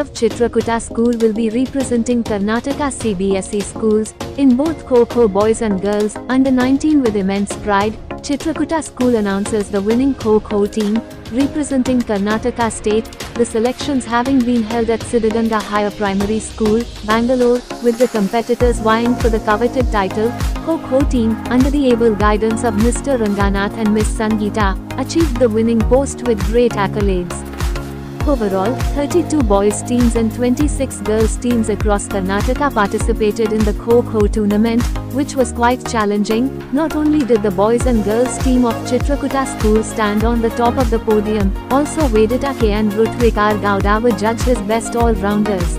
of Chitrakuta School will be representing Karnataka CBSE schools in both Kho-Kho boys and girls under 19 with immense pride. Chitrakuta School announces the winning Kho-Kho team representing Karnataka state. The selections having been held at Siddhaganga Higher Primary School, Bangalore, with the competitors vying for the coveted title. Kho-Kho team, under the able guidance of Mr. Ranganath and Miss Sangeeta, achieved the winning post with great accolades. Overall, 32 boys teams and 26 girls teams across Karnataka participated in the Kho-Kho tournament, which was quite challenging. Not only did the boys and girls team of Chitrakuta school stand on the top of the podium, also Vedita K and Rutvik R. Gowda were judged as best all-rounders.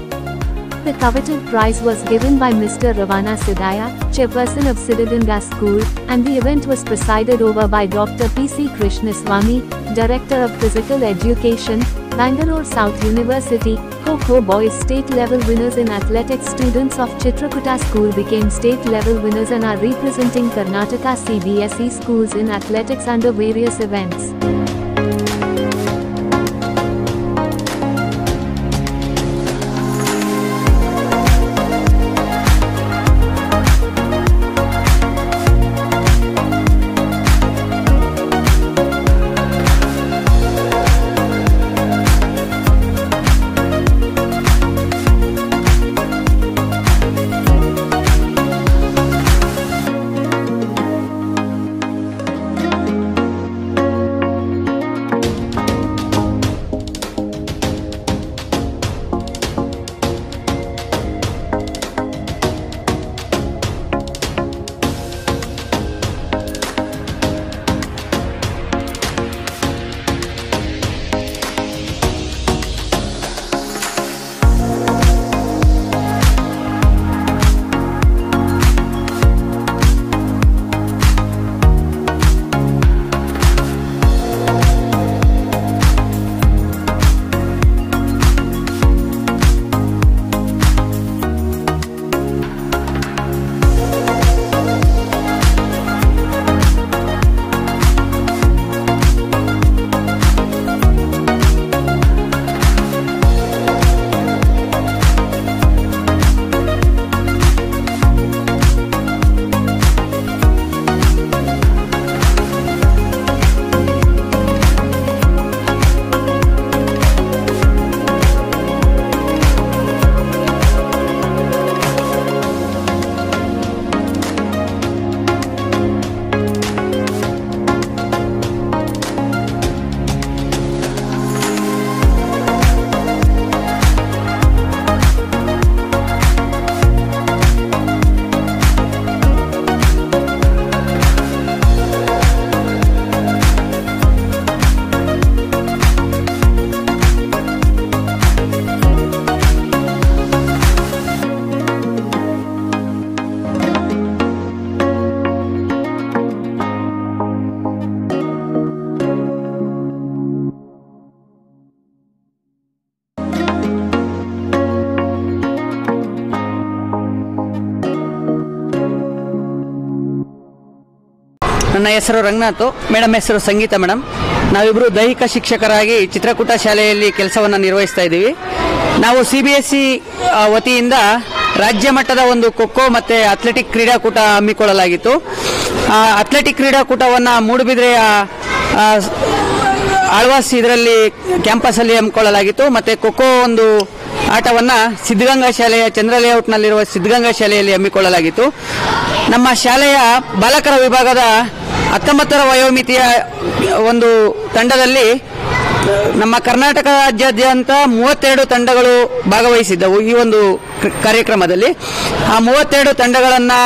The coveted prize was given by Mr. Ravana Siddhaya, chairperson of Siddhaganga School, and the event was presided over by Dr. P.C. Krishnaswamy, Director of Physical Education, Bangalore South University. Kho boys state level winners in athletics students of Chitrakuta School became state level winners and are representing Karnataka CBSE schools in athletics under various events. ನನ್ನ ಹೆಸರು Ranganath. Madam ಹೆಸರು ಸಂಗೀತ, madam. ನಾವಿಬ್ಬರು ದೈಹಿಕ ಶಿಕ್ಷಕರಾಗಿ ಚಿತ್ರಕೂಟ ಶಾಲೆಯಲ್ಲಿ ಕೆಲಸವನ್ನು ನಿರ್ವಹಿಸ್ತಾ ಇದ್ದೀವಿ. ನಾವು ಸಿ ಬಿ ಎಸ್ ಸಿ ವತಿಯಿಂದ ರಾಜ್ಯ ಮಟ್ಟದ ಒಂದು ಖೋಖೋ ಮತ್ತು ಅಥ್ಲೆಟಿಕ್ ಕ್ರೀಡಾಕೂಟ ಹಮ್ಮಿಕೊಳ್ಳಲಾಗಿತ್ತು. ಅಥ್ಲೆಟಿಕ್ ಕ್ರೀಡಾಕೂಟವನ್ನು ಮೂಡುಬಿದ್ರೆಯ ಆಳ್ವಾಸ್ ಇದರಲ್ಲಿ ಕ್ಯಾಂಪಸ್ ಅಲ್ಲಿ ಹಮ್ಮಿಕೊಳ್ಳಲಾಗಿತ್ತು. ಮತ್ತು ಖೋಖೋ ಒಂದು ಆಟವನ್ನು ಸಿದ್ಧಗಂಗಾ ಶಾಲೆಯ ಚಂದ್ರ ಲೇಔಟ್ನಲ್ಲಿರುವ ಸಿದ್ಧಗಂಗಾ ಶಾಲೆಯಲ್ಲಿ ಹಮ್ಮಿಕೊಳ್ಳಲಾಗಿತ್ತು. ನಮ್ಮ ಶಾಲೆಯ ಬಾಲಕರ ವಿಭಾಗದ ಹತ್ತೊಂಬತ್ತರ ವಯೋಮಿತಿಯ ಒಂದು ತಂಡದಲ್ಲಿ ನಮ್ಮ ಕರ್ನಾಟಕ ರಾಜ್ಯಾದ್ಯಂತ ಮೂವತ್ತೆರಡು ತಂಡಗಳು ಭಾಗವಹಿಸಿದ್ದವು ಈ ಒಂದು ಕಾರ್ಯಕ್ರಮದಲ್ಲಿ. ಆ ಮೂವತ್ತೆರಡು ತಂಡಗಳನ್ನು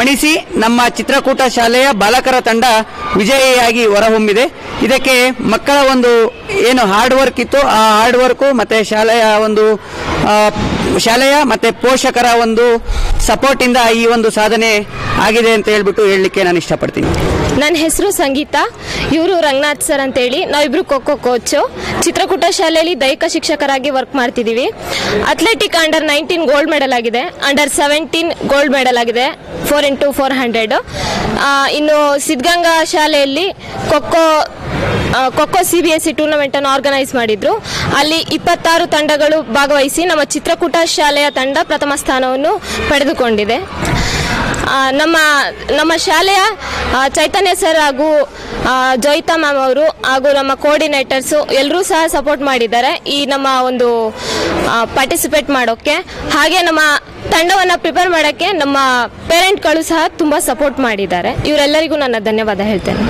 ಮಣಿಸಿ ನಮ್ಮ ಚಿತ್ರಕೂಟ ಶಾಲೆಯ ಬಾಲಕರ ತಂಡ ವಿಜಯಿಯಾಗಿ ಹೊರಹೊಮ್ಮಿದೆ. ಇದಕ್ಕೆ ಮಕ್ಕಳ ಒಂದು ಏನು ಹಾರ್ಡ್ ವರ್ಕ್ ಇತ್ತು. ಆ ಹಾರ್ಡ್ ವರ್ಕು ಮತ್ತು ಶಾಲೆಯ ಒಂದು ಶಾಲೆಯ ಮತ್ತು ಪೋಷಕರ ಒಂದು ಸಪೋರ್ಟಿಂದ ಈ ಒಂದು ಸಾಧನೆ ಆಗಿದೆ ಅಂತ ಹೇಳ್ಬಿಟ್ಟು ಹೇಳಲಿಕ್ಕೆ ನಾನು ಇಷ್ಟಪಡ್ತೀನಿ. ನನ್ನ ಹೆಸರು ಸಂಗೀತ. ಇವರು ರಂಗನಾಥ್ ಸರ್ ಅಂತೇಳಿ. ನಾವಿಬ್ರು ಖೋಖೋ ಕೋಚು. ಚಿತ್ರಕೂಟ ಶಾಲೆಯಲ್ಲಿ ದೈಹಿಕ ಶಿಕ್ಷಕರಾಗಿ ವರ್ಕ್ ಮಾಡ್ತಿದ್ದೀವಿ athletic under nineteen gold medal ಆಗಿದೆ. ಅಂಡರ್ ಸೆವೆಂಟೀನ್ ಗೋಲ್ಡ್ ಮೆಡಲ್ ಆಗಿದೆ. ಫೋರ್ ಇಂಟು ಫೋರ್ ಹಂಡ್ರೆಡ್ ಇನ್ನು ಸಿದ್ಧಗಂಗಾ ಶಾಲೆಯಲ್ಲಿ kho kho C B S C ಟೂರ್ನಮೆಂಟನ್ನು organise ಮಾಡಿದ್ರು. ಅಲ್ಲಿ ಇಪ್ಪತ್ತಾರು ತಂಡಗಳು ಭಾಗವಹಿಸಿ ನಮ್ಮ ಚಿತ್ರಕೂಟ ಶಾಲೆಯ ತಂಡ ಪ್ರಥಮ ಸ್ಥಾನವನ್ನು ಪಡೆದುಕೊಂಡಿದೆ. ನಮ್ಮ ನಮ್ಮ ಶಾಲೆಯ ಚೈತನ್ಯ ಸರ್ ಹಾಗೂ ಜೋಯಿತಾ ಮ್ಯಾಮ್ ಅವರು ಹಾಗೂ ನಮ್ಮ ಕೋಆರ್ಡಿನೇಟರ್ಸು ಎಲ್ಲರೂ ಸಹ ಸಪೋರ್ಟ್ ಮಾಡಿದ್ದಾರೆ ಈ ನಮ್ಮ ಒಂದು ಪಾರ್ಟಿಸಿಪೇಟ್ ಮಾಡೋಕ್ಕೆ. ಹಾಗೆ ನಮ್ಮ ತಂಡವನ್ನು ಪ್ರಿಪೇರ್ ಮಾಡೋಕ್ಕೆ ನಮ್ಮ ಪೇರೆಂಟ್ಗಳು ಸಹ ತುಂಬ ಸಪೋರ್ಟ್ ಮಾಡಿದ್ದಾರೆ. ಇವರೆಲ್ಲರಿಗೂ ನನ್ನ ಧನ್ಯವಾದ ಹೇಳ್ತೇನೆ.